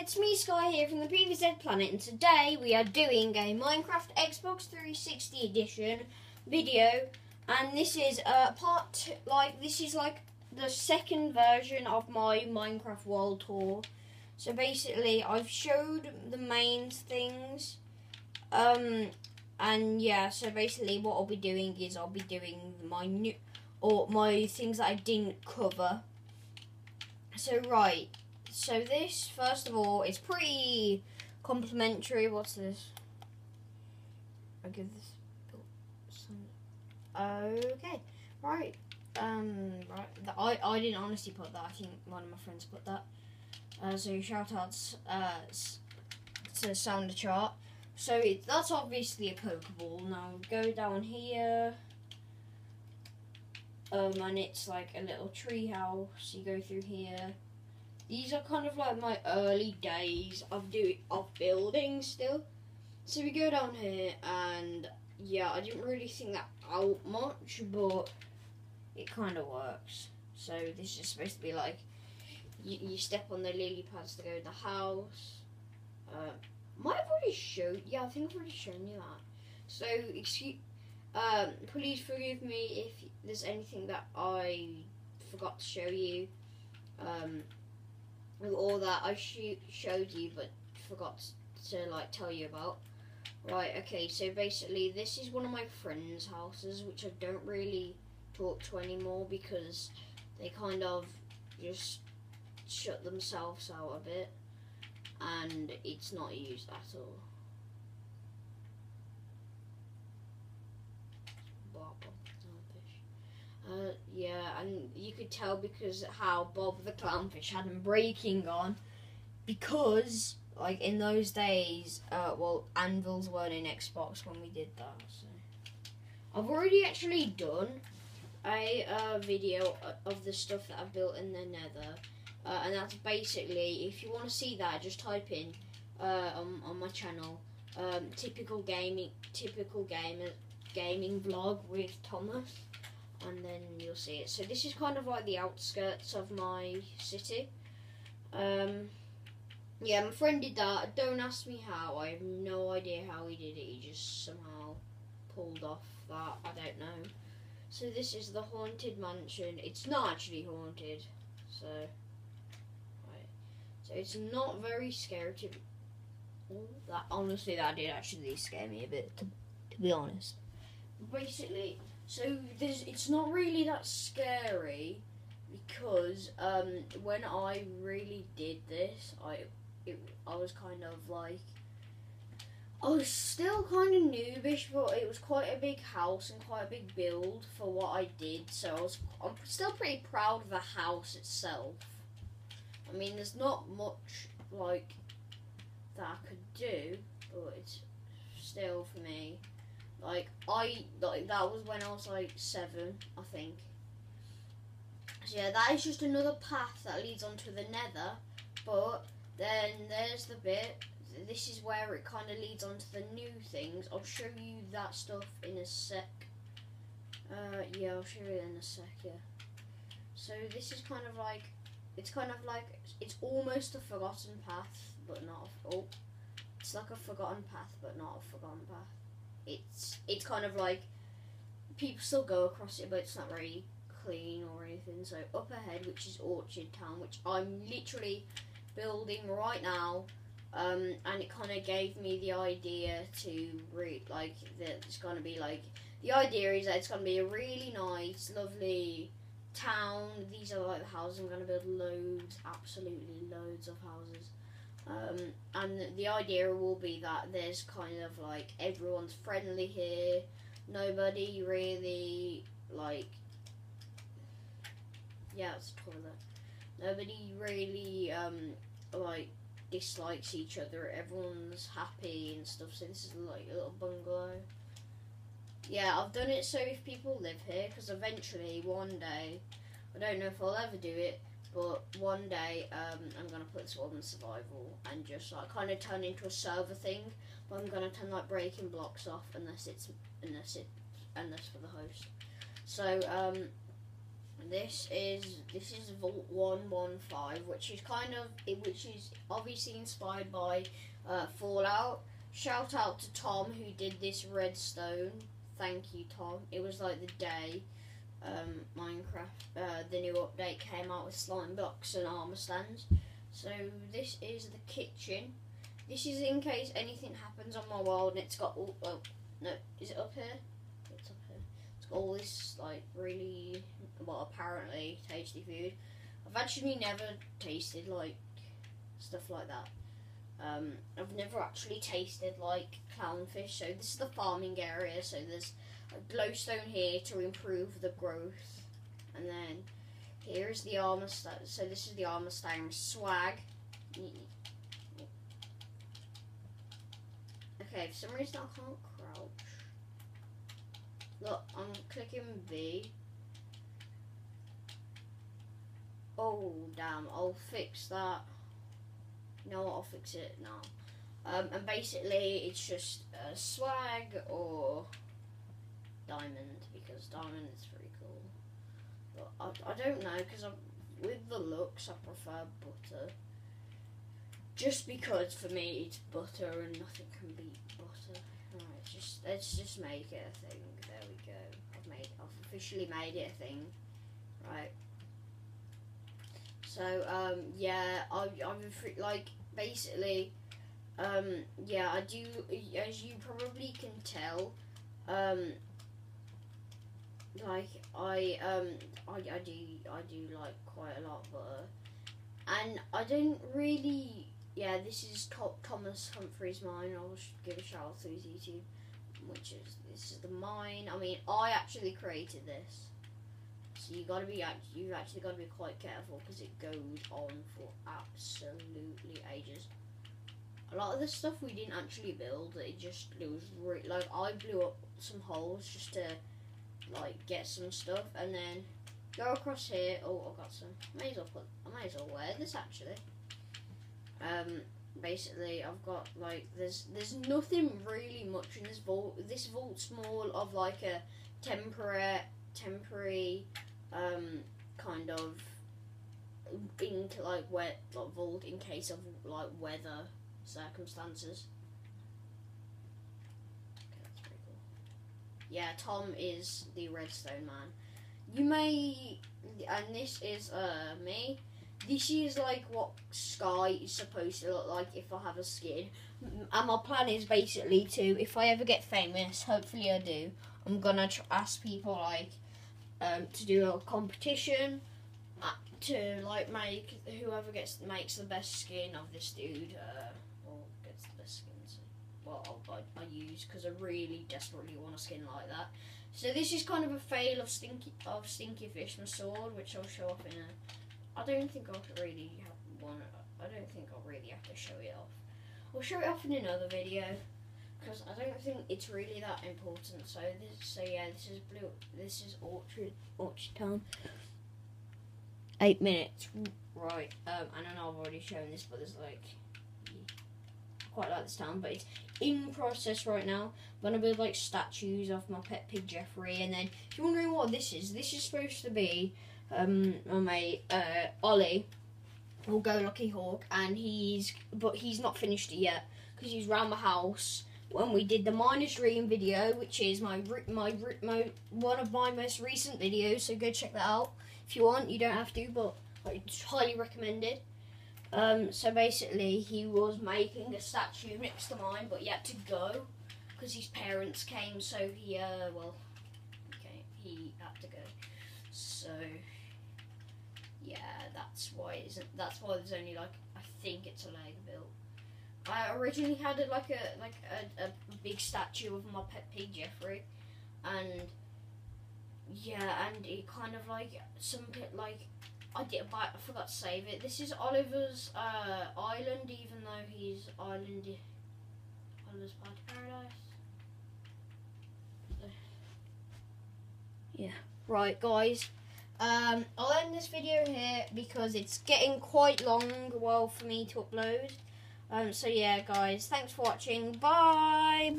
it's me Sky here from the PVZ Planet and today we are doing a Minecraft Xbox 360 edition video and this is a part like this is like the second version of my Minecraft World Tour. So basically I've showed the main things um and yeah so basically what I'll be doing is I'll be doing my new or my things that I didn't cover. So right so this, first of all, is pretty complimentary. What's this? I'll give this some. Okay, right. Um, right. I I didn't honestly put that. I think one of my friends put that. Uh, so shout outs uh, to Sounder Chart. So it, that's obviously a Pokeball. Now go down here. Um, and it's like a little tree house. You go through here these are kind of like my early days of doing of building still. So we go down here and yeah, I didn't really think that out much, but it kind of works. So this is supposed to be like you, you step on the lily pads to go to the house. Uh, might have already showed. Yeah, I think I've already shown you that. So excuse. Um, please forgive me if there's anything that I forgot to show you. Um, with all that I sh- showed you but forgot to like tell you about. Right, okay, so basically this is one of my friends' houses which I don't really talk to anymore because they kind of just shut themselves out a bit and it's not used at all. Uh, yeah, and you could tell because how Bob the Clownfish had him breaking on, because like in those days, uh, well, anvils weren't in Xbox when we did that. So. I've already actually done a uh, video of the stuff that I've built in the Nether, uh, and that's basically if you want to see that, just type in uh, on on my channel, um, typical gaming, typical gamer gaming vlog with Thomas and then you'll see it. So this is kind of like the outskirts of my city. Um, yeah, my friend did that. Don't ask me how. I have no idea how he did it. He just somehow pulled off that. I don't know. So this is the haunted mansion. It's not actually haunted. So, right. So it's not very scary to. That honestly, that did actually scare me a bit. To, to be honest. Basically, so it's not really that scary because um, when I really did this, I it, I was kind of like I was still kind of noobish, but it was quite a big house and quite a big build for what I did. So I was I'm still pretty proud of the house itself. I mean, there's not much like that I could do, but it's still for me like I like that was when I was like seven, I think. So yeah, that is just another path that leads onto the Nether. But then there's the bit. This is where it kind of leads onto the new things. I'll show you that stuff in a sec. Uh, yeah, I'll show you in a sec. Yeah. So this is kind of like, it's kind of like it's almost a forgotten path, but not. A, oh, it's like a forgotten path, but not a forgotten path it's it's kind of like people still go across it, but it's not very clean or anything. So up ahead, which is Orchard Town, which I'm literally building right now, um, and it kind of gave me the idea to read like that it's gonna be like the idea is that it's gonna be a really nice, lovely town. These are like the houses. I'm gonna build loads, absolutely loads of houses. Um, and the idea will be that there's kind of like everyone's friendly here. Nobody really like yeah, it's a toilet. Nobody really um like dislikes each other. Everyone's happy and stuff. So this is like a little bungalow. Yeah, I've done it so if people live here, because eventually one day, I don't know if I'll ever do it, but one day um, I'm gonna put this on survival and just like kind of turn into a server thing. But I'm gonna turn like breaking blocks off unless it's unless it unless for the host. So um, This is this is Vault One One Five, which is kind of which is obviously inspired by uh, Fallout. Shout out to Tom who did this redstone. Thank you, Tom. It was like the day um, Minecraft, uh, the new update came out with slime blocks and armor stands. So this is the kitchen. This is in case anything happens on my world and it's got all, oh, no, is it up here? It's up here. It's got all this like really, well apparently tasty food. I've actually never tasted like stuff like that. Um, I've never actually tasted like clownfish. So this is the farming area. So there's a glowstone here to improve the growth, and then here's the armor. So this is the armor stand swag. Okay, for some reason I can't crouch. Look, I'm clicking B. Oh, damn, I'll fix that. No, I'll fix it now. Um, and basically, it's just a swag or diamond because diamond is pretty cool. But I, I don't know because with the looks, I prefer butter. Just because for me it's butter and nothing can beat butter. Right, just let's just make it a thing. There we go. I've made, I've officially made it a thing. Right. So um, yeah, I, I'm like basically, um, yeah, I do. As you probably can tell, um, like I um, I, I do I do like quite a lot of butter, and I don't really. Yeah, this is Thomas Humphrey's mine. I'll give a shout out to his YouTube, which is this is the mine. I mean, I actually created this. So you gotta be you actually gotta be quite careful because it goes on for absolutely ages. A lot of the stuff we didn't actually build. It just it was re- like I blew up some holes just to like get some stuff and then go across here. Oh, I got some. May as well put. I may as well wear this actually. Um, basically, I've got like there's there's nothing really much in this vault. This vault's more of like a temporary temporary um, kind of into like wet like vault in case of like weather circumstances. Okay, cool. Yeah, Tom is the redstone man. You may, and this is uh me. This is like what sky is supposed to look like if I have a skin. And my plan is basically to, if I ever get famous, hopefully I do, I'm gonna ask people like, um, to do a competition uh, to like make whoever gets makes the best skin of this dude uh, or gets the best skins. Well, I, I use because I really desperately want a skin like that. So this is kind of a fail of stinky of stinky fish my sword, which I'll show off in a. I don't think I'll really have one. I don't think I'll really have to show it off. I'll show it off in another video because I don't think it's really that important. So this, so yeah, this is blue. This is Orchard Orchard Town. Eight minutes, right? Um, I don't know I've already shown this, but there's like quite like this town, but it's in process right now. I'm gonna build like statues of my pet pig Jeffrey, and then if you're wondering what this is, this is supposed to be um my mate uh, Ollie, or Go Lucky Hawk, and he's but he's not finished it yet because he's round the house when we did the minus dream video, which is my my my one of my most recent videos. So go check that out if you want. You don't have to, but it's highly recommended. Um, so basically, he was making a statue next to mine, but he had to go because his parents came. So he, uh, well, okay, he had to go. So yeah, that's why isn't. That's why there's only like I think it's a leg built. I originally had like a like a, a big statue of my pet pig Jeffrey, and yeah, and it kind of like some like I did, but I forgot to save it. This is Oliver's uh, island, even though he's island Oliver's part of paradise. Yeah, right, guys. Um, I'll end this video here because it's getting quite long, well, for me to upload. Um, so yeah, guys, thanks for watching. Bye.